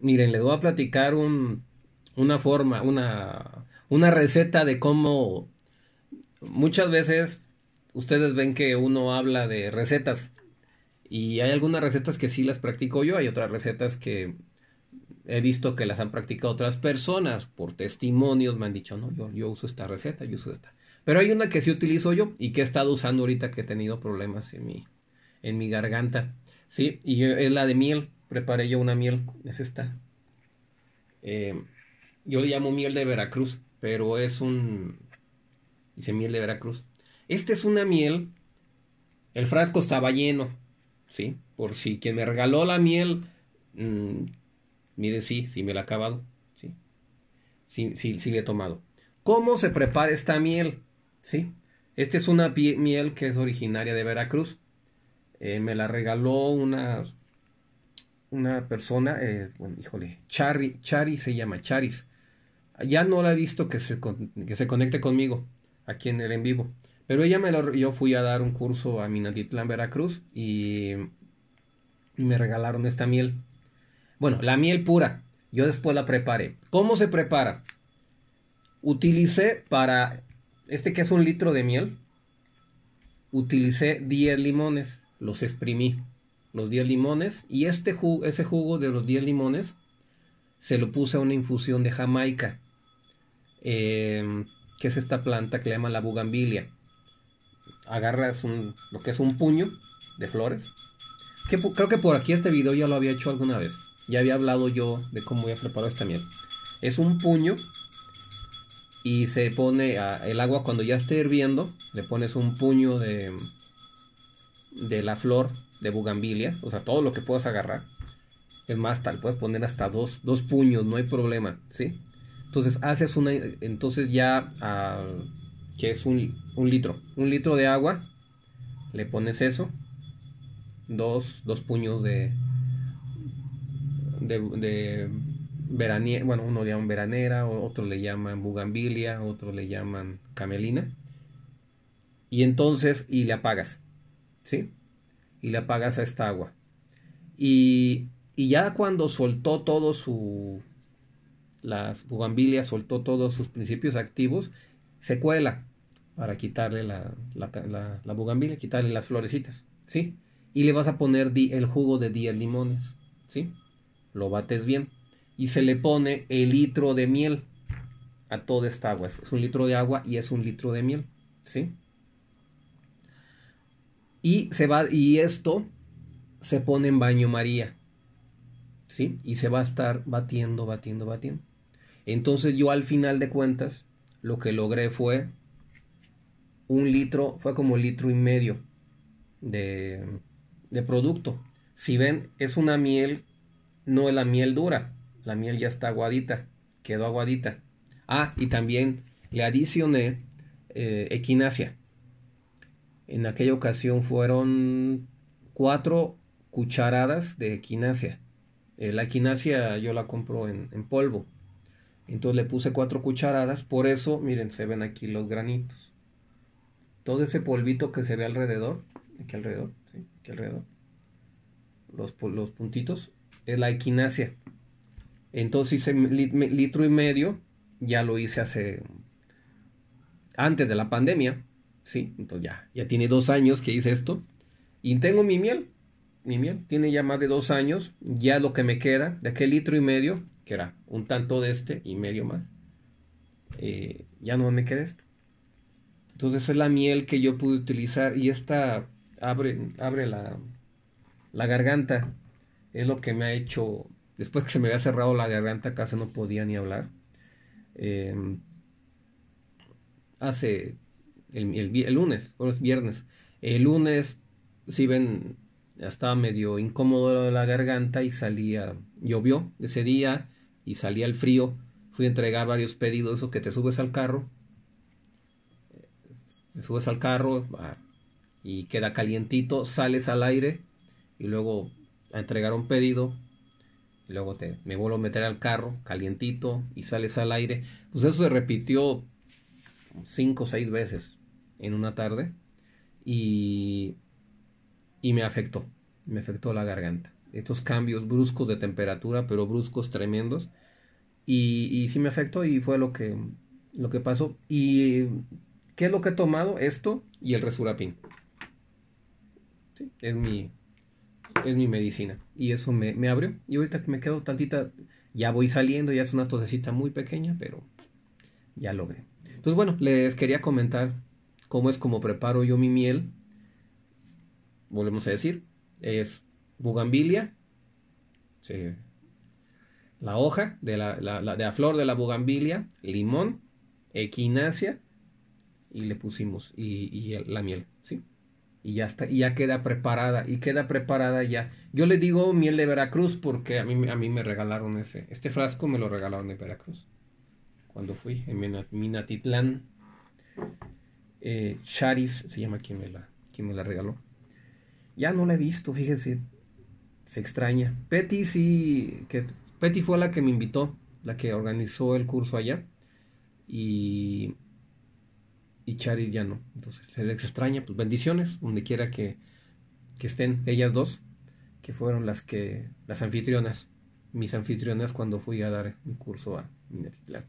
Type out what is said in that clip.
miren, les voy a platicar un, una forma, una, una receta de cómo muchas veces ustedes ven que uno habla de recetas y hay algunas recetas que sí las practico yo, hay otras recetas que he visto que las han practicado otras personas por testimonios, me han dicho, no, yo, yo uso esta receta, yo uso esta. Pero hay una que sí utilizo yo y que he estado usando ahorita que he tenido problemas en mi, en mi garganta. Sí, y es la de miel. Preparé yo una miel, es esta. Eh, yo le llamo miel de Veracruz, pero es un... Dice miel de Veracruz. Esta es una miel. El frasco estaba lleno, ¿sí? Por si quien me regaló la miel... Mmm, miren, sí, sí me la ha acabado, ¿sí? Sí, sí, sí le he tomado. ¿Cómo se prepara esta miel? ¿Sí? Esta es una miel que es originaria de Veracruz. Eh, me la regaló una una persona, eh, bueno, híjole, Chari, Chari se llama, Charis. Ya no la he visto que se, que se conecte conmigo aquí en el en vivo. Pero ella me lo, yo fui a dar un curso a Minatitlán, Veracruz y, y me regalaron esta miel. Bueno, la miel pura. Yo después la preparé. ¿Cómo se prepara? Utilicé para este que es un litro de miel. Utilicé 10 limones. Los exprimí los 10 limones y este jugo, ese jugo de los 10 limones se lo puse a una infusión de Jamaica, em, que es esta planta que le llaman la bugambilia. Agarras un, lo que es un puño de flores, creo que por aquí este video ya lo había hecho alguna vez. Ya había hablado yo de cómo voy a preparar esta miel. Es un puño y se pone el agua cuando ya esté hirviendo, le pones un puño de, de la flor de bugambilia, o sea, todo lo que puedas agarrar. Es más, tal, puedes poner hasta dos, dos puños, no hay problema, ¿sí? Entonces haces una, entonces ya, que es un, un, litro, un litro de agua, le pones eso, dos, dos puños de, de, de bueno, uno le llaman veranera, otro le llaman bugambilia, otro le llaman camelina, y entonces, y le apagas, ¿sí? Y le apagas a esta agua. Y, y ya cuando soltó todo su, las bugambilias, soltó todos sus principios activos, se cuela para quitarle la, la, la, bugambilia, quitarle las florecitas, ¿sí? Y le vas a poner el jugo de 10 limones, ¿sí? Lo bates bien. Y se le pone el litro de miel a toda esta agua. Es un litro de agua y es un litro de miel, ¿sí? Y se va, y esto se pone en baño María. ¿Sí? Y se va a estar batiendo, batiendo, batiendo. Entonces yo al final de cuentas, lo que logré fue un litro, fue como litro y medio de, de producto. Si ven, es una miel, no es la miel dura, la miel ya está aguadita, quedó aguadita. Ah, y también le adicioné eh, equinacia. En aquella ocasión fueron cuatro cucharadas de equinacia. Eh, la equinacia yo la compro en, polvo. Entonces le puse cuatro cucharadas. Por eso, miren, se ven aquí los granitos. Todo ese polvito que se ve alrededor. Aquí alrededor. Aquí alrededor. Los, los puntitos. Es la equinacia. Entonces hice litro y medio. Ya lo hice hace... Antes de la pandemia. Sí, entonces ya, ya tiene dos años que hice esto. Y tengo mi miel, mi miel, tiene ya más de dos años. Ya lo que me queda, de aquel litro y medio, que era un tanto de este y medio más, eh, ya no me queda esto. Entonces es la miel que yo pude utilizar y esta abre, abre la, la garganta. Es lo que me ha hecho, después que se me había cerrado la garganta, casi no podía ni hablar. Em, hace el, el, lunes, o es viernes. El lunes, si ven, estaba medio incómodo la garganta y salía, llovió ese día y salía el frío. Fui a entregar varios pedidos, eso que te subes al carro, te subes al carro y queda calientito, sales al aire y luego a entregar un pedido y luego te, me vuelvo a meter al carro calientito y sales al aire. Pues eso se repitió cinco o seis veces en una tarde y, y me afectó, me afectó la garganta. estos cambios bruscos de temperatura, pero bruscos tremendos. Y, y sí me afectó y fue lo que, lo que pasó. ¿Y qué es lo que he tomado? Esto y el resurapín. Sí, es mi, es mi medicina. Y eso me, me, abrió. Y ahorita que me quedo tantita, ya voy saliendo, ya es una tosecita muy pequeña, pero ya logré. Entonces, bueno, les quería comentar cómo es como preparo yo mi miel. Volvemos a decir, es bugambilia, la hoja de la, de la flor de la bugambilia, limón, equinacia y le pusimos y, la miel, ¿sí? Y ya está, y ya queda preparada, y queda preparada ya. Yo le digo miel de Veracruz porque a mí, a mí me regalaron ese, este frasco me lo regalaron de Veracruz. Cuando fui en Minatitlán, eh, Charis se llama quien me, la, me la regaló. Ya no la he visto, fíjense, se extraña. Petty sí, que Petty fue la que me invitó, la que organizó el curso allá. Y, y Charis ya no. Entonces se les extraña, pues bendiciones, donde quiera que, que estén ellas dos, que fueron las que, las anfitrionas, mis anfitrionas cuando fui a dar mi curso a Minatitlán.